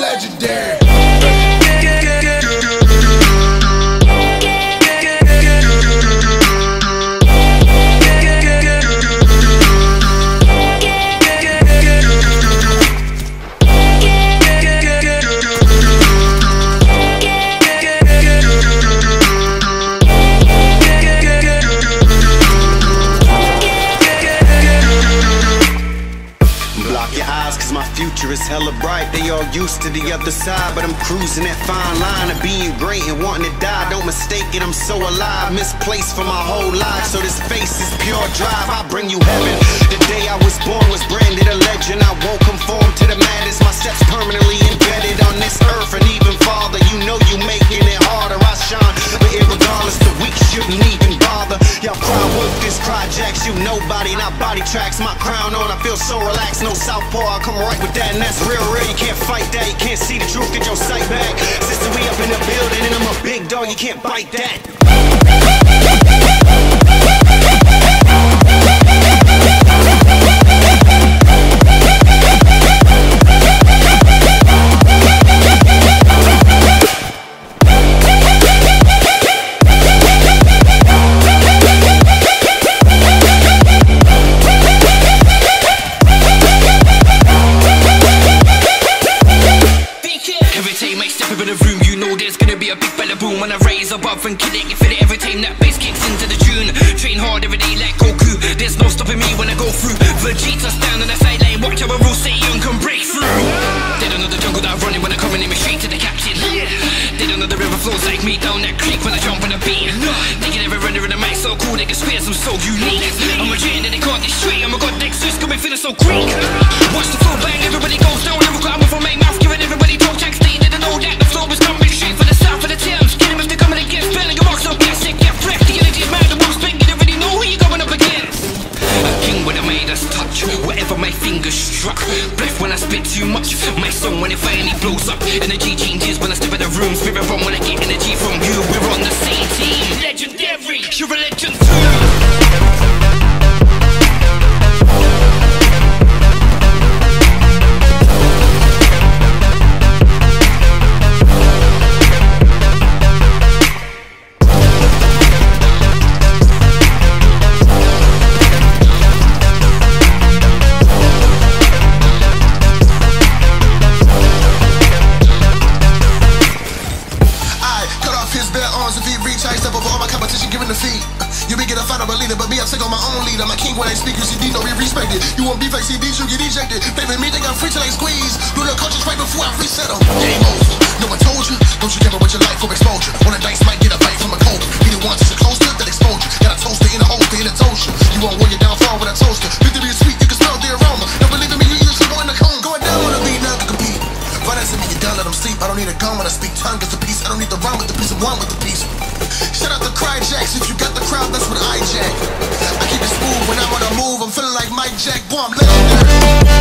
legendary. Your eyes, cause my future is hella bright. They all used to the other side, but I'm cruising that fine line of being great and wanting to die. Don't mistake it, I'm so alive, misplaced for my whole life. So this face is pure drive. I bring you heaven. The day I was born was branded a legend. I won't conform to the madness. My steps permanently embedded on this earth, and even farther. You know you making it harder. I shine, but regardless, the weak shouldn't even cry wolf, this jacks. You nobody, not body tracks. My crown on, I feel so relaxed. No southpaw, I come right with that, and that's real, real. You can't fight that. You can't see the truth, get your sight back. Sister, we up in the building, and I'm a big dog. You can't bite that. Into the tune. Train hard every day like Goku. There's no stopping me when I go through. Vegeta's down on the sideline, watch how a rule say young can break through. They don't know the jungle that I'm running when I'm coming in me straight to the captain. They don't know the river flows like me down that creek when I jump on the beat. They can never run in the mic so cool, they can spit some so unique. I'm a giant and they can't destroy. I'm a god next to coming feeling so Greek. Too much, my song when it finally blows up. Energy changes when I step in the room, spirit run when I get energy from you. We're on the same team, legendary, you're a legend own leader. My king when I speak, you see, no be respected. You want beef like CDs, you get ejected. Favor me, they got free till they squeeze. Do the coaches right before I reset them. Game over. No one told you. Don't you ever with your life for exposure. On a dice might get a bite from a cold. Be the one to sit closer that exposure. Got a toaster in a holster in a toaster. You won't wear your downfall with a toaster. Victory is sweet, you can smell the aroma. Never believe in me, you usually go in the cone. Going down on the beat, now can compete. Violence in me, you down, let them sleep. I don't need a gun when I speak. Tongue is a piece. I don't need the rhyme with the piece. I'm one with the piece. Shout out the cry jacks. If you got the crowd, that's what I jack. I keep it smooth when I'm on a move. I'm feeling like Mike Jack. Boy, I'm legendary.